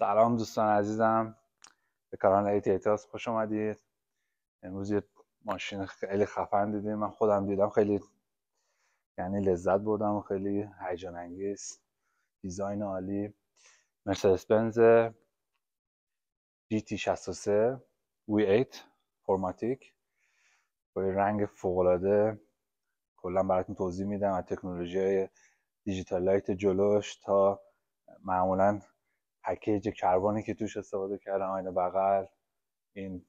سلام دوستان عزیزم. به کانال ایتیتاس خوش اومدید. امروز یه ماشین خیلی خفن دیدیم. من خودم دیدم خیلی یعنی لذت بردم و خیلی هیجان انگیز. design عالی. مرسدس بنز GT 63 V8 4MATIC با رنگ فوق العاده کلا براتون توضیح میدم از تکنولوژی digital light جلوش تا معمولا پکیج کربنی که توش استفاده کردن آینه بغل این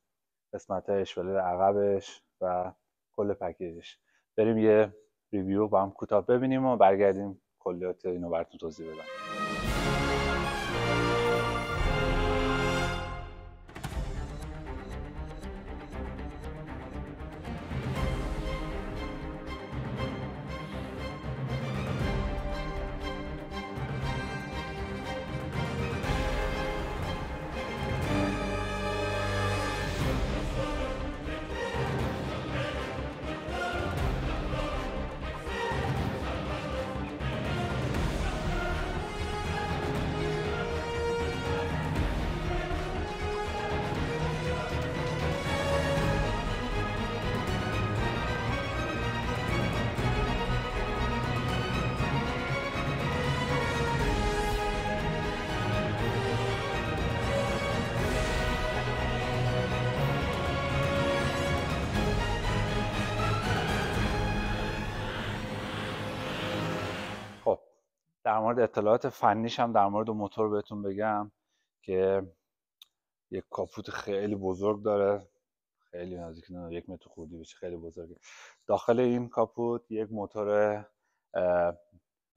قسمت اشوله عقبش و کل پکیجش. بریم یه review با هم کوتاه ببینیم و برگردیم کلیات اینو براتون توضیح بدم. در مورد اطلاعات فنیش هم در مورد موتور بهتون بگم که یک کاپوت خیلی بزرگ داره. خیلی نزدیک نه یک متر خودی بشه خیلی بزرگه. داخل این کاپوت یک موتور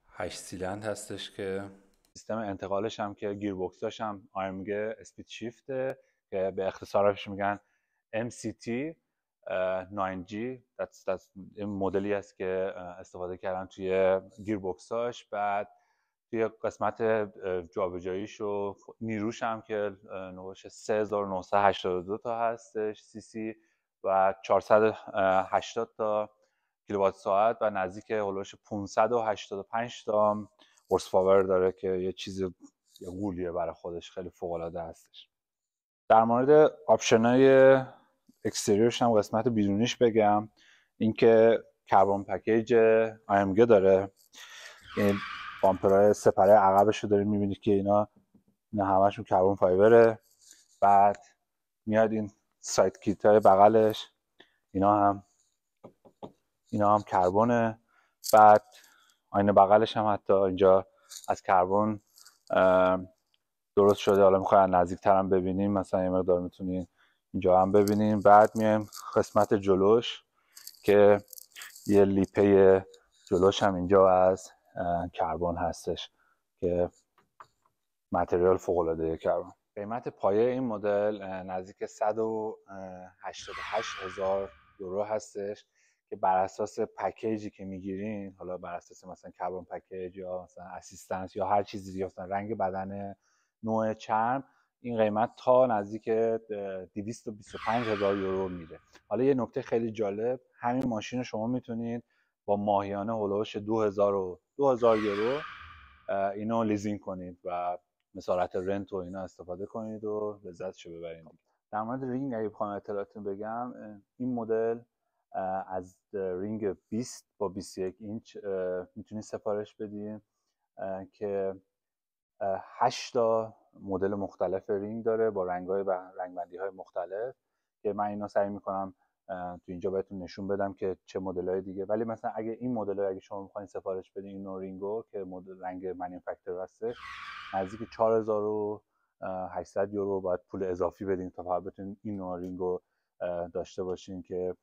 هشت سیلند هستش که سیستم انتقالش هم که گیربکساش هم AMG اسپید شیفته که به اختصارش میگن MCT 9G این مدلی است که استفاده کردن توی گیربکساش بعد توی قسمت جابجاییش و نیروش هم که نوش 3982 تا هستش سی سی و 480 تا کیلووات ساعت و نزدیک حدودش 585 تا horse power داره که یه چیز یه گولیه برای خودش خیلی فوق العاده هستش. در مورد آپشنای اکستریورش هم قسمت بیرونیش بگم. اینکه کربن پکیج AMG داره. این بامپرهای سپره عقبش رو داریم می‌بینید که اینا اینا همشون کربن فایبره. بعد میاد این سایت کیت های بغلش اینا هم اینا هم کربونه بعد آینه بغلش هم حتی اینجا از کربن درست شده. حالا می‌خوایم نزدیک هم ببینیم مثلا یه مقدار می‌تونین اینجا هم ببینیم. بعد میایم قسمت جلوش که یه لیپه جلوش هم اینجا از کربن هستش که متریال فوق العاده کربن. قیمت پایه این مدل نزدیک 188 هزار یورو هستش که بر اساس پکیجی که می‌گیرین حالا بر اساس مثلا کربن پکیج یا مثلا اسیستنس یا هر چیزی یا مثلا رنگ بدن نوع چرم این قیمت تا نزدیک 225 هزار یورو میره. حالا یه نکته خیلی جالب همین ماشین شما می‌تونید با ماهیانه حدودش 2000 و 2000 یورو اینو لیزینگ کنید و به صورت rent و اینا استفاده کنید و لذتشو ببرید. در مورد رینگ اگه بخوام اطلاعاتتون بگم این مدل از رینگ 20 با 21 اینچ می‌تونید سفارش بدین که 8 تا مدل مختلف رینگ داره با رنگ های و رنگ بندی های مختلف که من اینا سعی می‌کنم تو اینجا بهتون نشون بدم که چه مدل های دیگه. ولی مثلا اگه این مدل اگه شما می‌خواین سفارش بدین این رینگو که مدل رینگ Manufaktur هستش نزدیک 4800 یورو باید پول اضافی بدین تا فقط بتونین این نوع رینگو داشته باشین که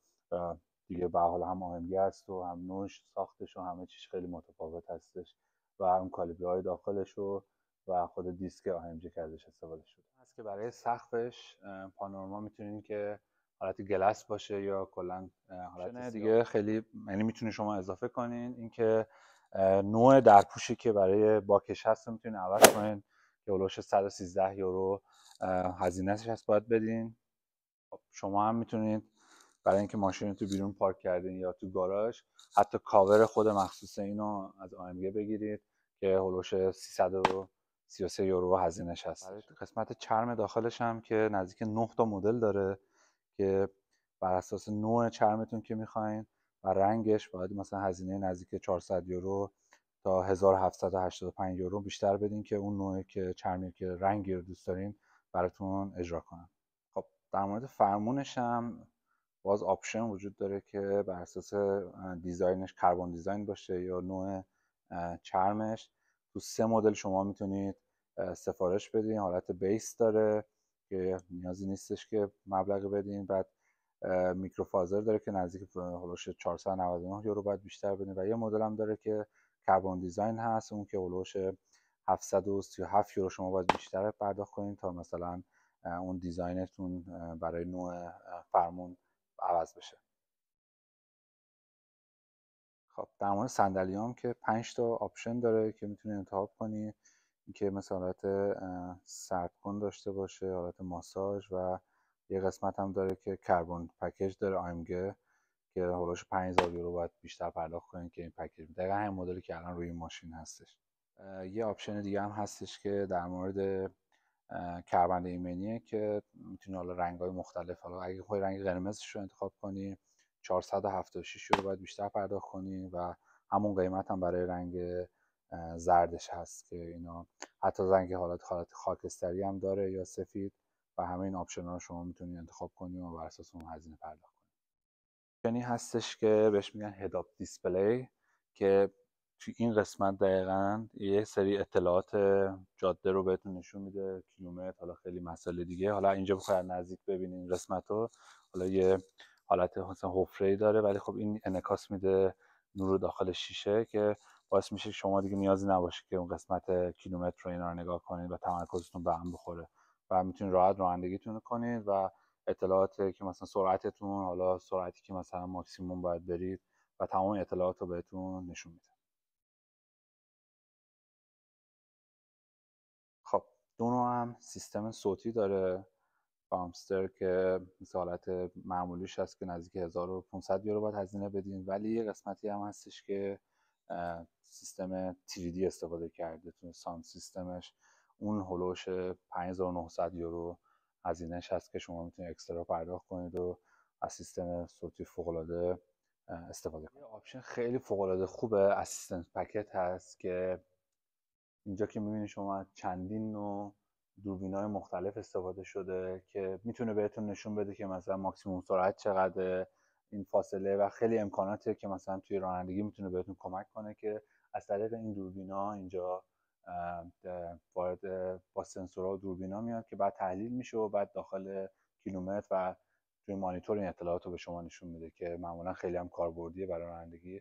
دیگه به حال هم آهنگی هست و هم نوش ساختش و همه چیش خیلی متفاوت هستش و هم کالیبری های داخلش و و خود دیسک آهنجی که ازش استفاده شده. هست که برای سقفش پانورما می‌تونین که حالت گلس باشه یا کلا حالت دیگه خیلی یعنی می‌تونید شما اضافه کنین. اینکه نوع درپوشی که برای باکش هست می‌تونین عوض کنین که اولوش 113 یورو هزینهش هست باید بدین. خب، شما هم می‌تونید برای اینکه ماشین تو بیرون پارک کردین یا تو گاراژ حتی کاور خود مخصوص اینو از AMG بگیرید که هولوش 300 33 یورو هزینهش هست. قسمت چرم داخلش هم که نزدیک 9 تا مدل داره. که بر اساس نوع چرمتون که می‌خواین و رنگش باید مثلا هزینه نزدیک 400 یورو تا 1785 یورو بیشتر بدین که اون نوعی که چرمی که رنگی رو دوست دارین براتون اجرا کنن. خب در مورد فرمونش هم باز آپشن وجود داره که بر اساس design ش carbon design باشه یا نوع چرمش. تو سه مدل شما می‌تونید سفارش بدین حالت base داره. که نیازی نیستش که مبلغ بدین. بعد Mikrofaser داره که نزدیک حدودش 499 یورو باید بیشتر بدین. و یه مدل هم داره که carbon design هست اون که حدودش 737 یورو شما باید بیشتر پرداخت کنین تا مثلا اون design تون برای نوع فرمون عوض بشه. خب در مورد صندلی هم که 5 تا آپشن داره که می‌تونید انتخاب کنید که مثل حالت سردکن داشته باشه حالت ماساژ و یه قسمت هم داره که carbon package داره AMG که هولوش 5000 یورو باید بیشتر پرداخت کنید که این پکیج دقیقا همین مدلی که الان روی ماشین هستش. یه آپشن دیگه هم هستش که در مورد کمربند ایمنیه که می‌تونی حالا رنگ های مختلف حالا اگه خواهی رنگ قرمزش رو انتخاب کنی 476 یورو باید بیشتر پرداخت کنی و همون قیمت هم برای رنگ زردش هست که اینا حتی رنگ حالت حالت خاکستری هم داره یا سفید و همه این آپشن ها شما می‌تونید انتخاب کنی و بر اساس اون هزینه پرداخت کنی. هستش که بهش میگن head-up display که توی این قسمت دقیقا یه سری اطلاعات جاده رو بهتون نشون میده کیلومتر حالا خیلی مسئله دیگه. حالا اینجا بخواید نزدیک ببینین قسمت رو حالا یه حالت مثلا حفره داره ولی خب این انکاس میده نور داخل شیشه که باعث میشه شما دیگه نیازی نباشه که اون قسمت کیلومتر رو اینا رو نگاه کنید و تمرکزتون به هم بخوره و می‌تونید راحت رانندگیتون کنید و اطلاعات که مثلا سرعتتون حالا سرعتی که مثلا ماکسیموم باید برید و تمام اطلاعات رو بهتون نشون میده. خب دونو هم سیستم صوتی داره. بامستر که مثل حالت معمولیش هست که نزدیک 1500 یورو باید هزینه بدین ولی یه قسمتی هم هستش که سیستم 3D استفاده کرده تو ساند سیستمش. اون هلوش 5900 یورو هزینهش هست که شما می‌تونید اکسترا پرداخت کنید و از سیستم صوتی فوق استفاده کنید. آپشن خیلی فوق خوبه assistant packet هست که اینجا که می‌بینید شما چندین نوع دوربین های مختلف استفاده شده که می‌تونه بهتون نشون بده که مثلا ماکسیموم سرعت چقدر این فاصله و خیلی امکاناتی که مثلا توی رانندگی می‌تونه بهتون کمک کنه که از طریق این دوربینا اینجا وارد با سنسورها و دوربینا میاد که بعد تحلیل میشه و بعد داخل کیلومتر و توی مانیتور این اطلاعات رو به شما نشون میده که معمولا خیلی هم کاربردیه برای رانندگی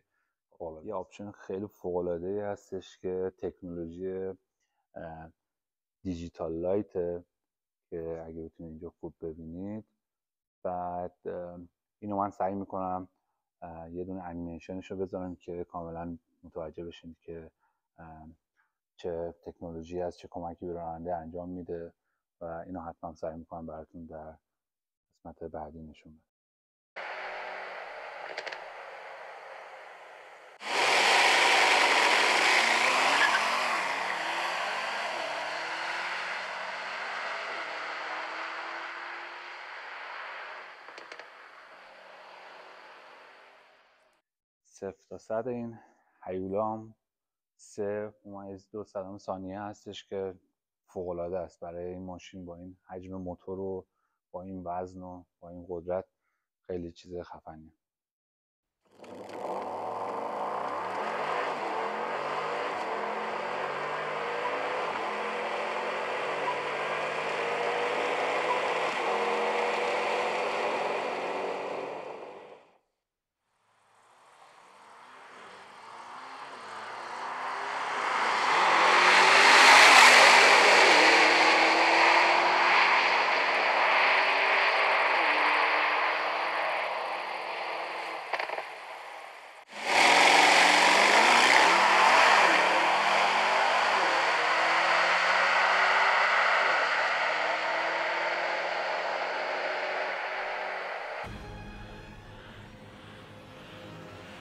یه آپشن خیلی فوق العاده هستش که تکنولوژی digital light که اگه بتونید اینجا خوب ببینید. بعد اینو من سعی می‌کنم یه دونه انیمیشنش رو بذارم که کاملا متوجه بشین که چه تکنولوژی هست چه کمکی به راننده انجام میده و اینو حتما سعی می‌کنم براتون در قسمت بعدی نشون بدم. صفر تا صد این هیولام سه ممیز دو صدم ثانیه هستش که فوق است برای این ماشین با این حجم موتور و با این وزن و با این قدرت خیلی چیز خفنیه.